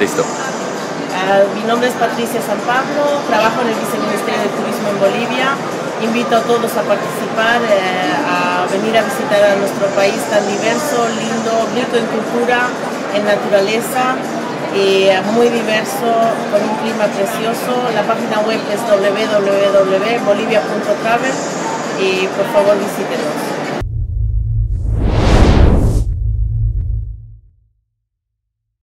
Listo. Uh, mi nombre es Patricia San Pablo, trabajo en el Viceministerio de Turismo en Bolivia. Invito a todos a participar, eh, a venir a visitar a nuestro país tan diverso, lindo, rico en cultura, en naturaleza, y eh, muy diverso, con un clima precioso. La página web es www.bolivia.travel y por favor visítenos.